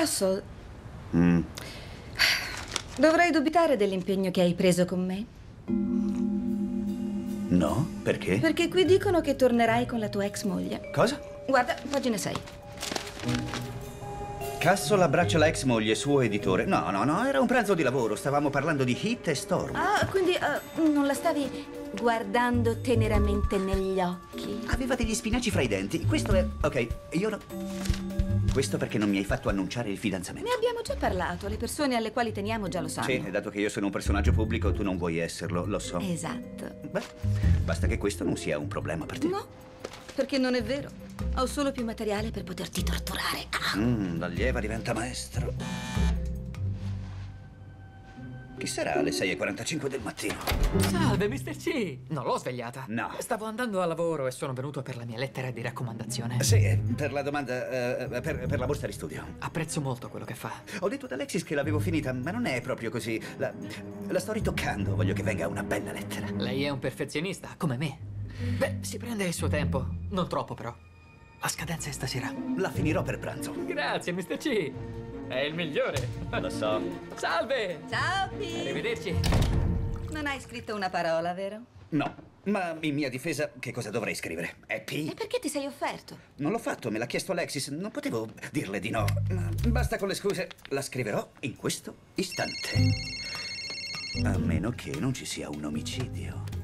Russell, Mm. dovrei dubitare dell'impegno che hai preso con me. No? Perché? Perché qui dicono che tornerai con la tua ex moglie. Cosa? Guarda, pagina 6. Cassol abbraccia la ex moglie, suo editore. No, no, no, era un pranzo di lavoro. Stavamo parlando di Hit e Storm. Ah, quindi eh, non la stavi guardando teneramente negli occhi? Aveva degli spinaci fra i denti. Questo è. Ok, io no. Questo perché non mi hai fatto annunciare il fidanzamento. Ne abbiamo già parlato, le persone alle quali teniamo già lo sanno. Sì, e dato che io sono un personaggio pubblico, tu non vuoi esserlo, lo so. Esatto. Beh, basta che questo non sia un problema per te. No, perché non è vero. Ho solo più materiale per poterti torturare. Ah. Mmm, l'allieva diventa maestro. Chi sarà alle 6.45 del mattino? Salve, Mr. C. Non l'ho svegliata. No. Stavo andando a lavoro e sono venuto per la mia lettera di raccomandazione. Sì, per la domanda. eh, per, per la borsa di studio. Apprezzo molto quello che fa. Ho detto ad Alexis che l'avevo finita, ma non è proprio così. La, la sto ritoccando, voglio che venga una bella lettera. Lei è un perfezionista, come me. Beh, si prende il suo tempo. Non troppo, però. La scadenza è stasera. La finirò per pranzo. Grazie, Mr. C. È il migliore. Lo so. Salve! Ciao, Pete. Arrivederci. Non hai scritto una parola, vero? No, ma in mia difesa, che cosa dovrei scrivere? È E perché ti sei offerto? Non l'ho fatto, me l'ha chiesto Alexis. Non potevo dirle di no. Ma basta con le scuse. La scriverò in questo istante. A meno che non ci sia un omicidio.